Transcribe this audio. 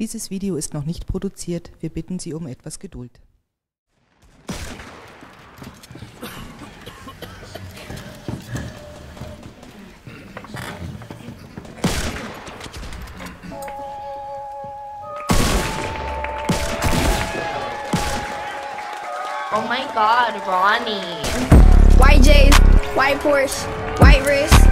Dieses Video ist noch nicht produziert, wir bitten Sie um etwas Geduld. Oh my god, Ronnie. White J's, white Porsche, white wrist.